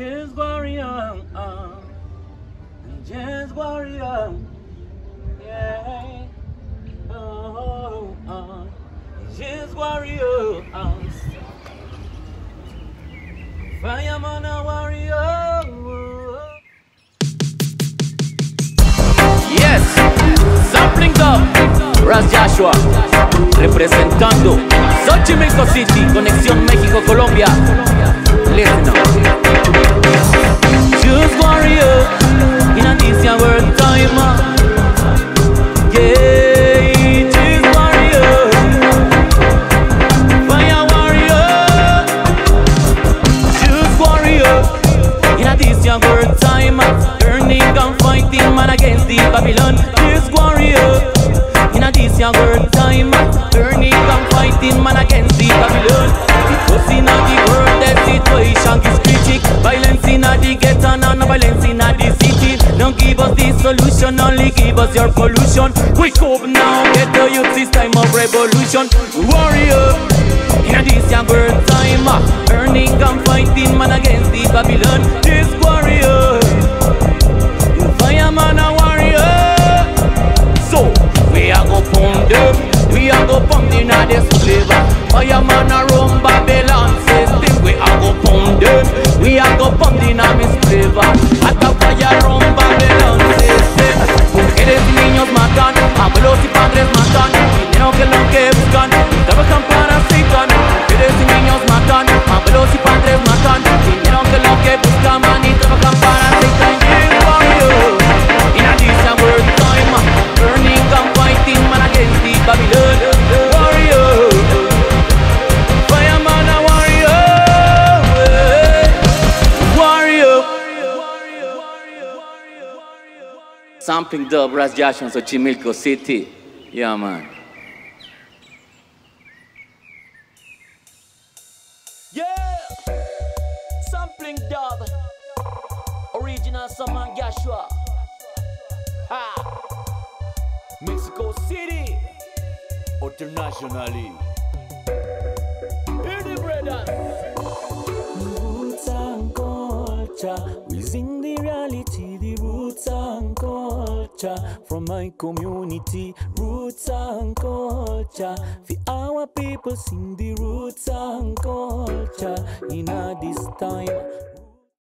Just warrior, uh, just warrior, yeah. Oh, uh, just warrior, uh. Fireman, a warrior. Yes, Sampling Dub, Ras Jahshua, representando Xochimilco City, Conexión México-Colombia. Listen up. Situation is critic. Violence in the ghetto and no violence in the city. Don't give us the solution, only give us your pollution. Wake up now, get the youth, this time of revolution. Warrior, in this young world time, earning and fighting man against the Babylon. This warrior, fireman a warrior. So we a go pound them, we a go pound inna the slave. Fireman a Sampling dub Ras Jahshua and Xochimilco City Yeah man Yeah! Sampling dub. Original Saman Jahshua. Ha! Mexico City. Internationally. Hear the brothers. Roots and culture, we sing the reality, the roots and culture from my community. Roots and culture, for our people sing the roots and culture in this time.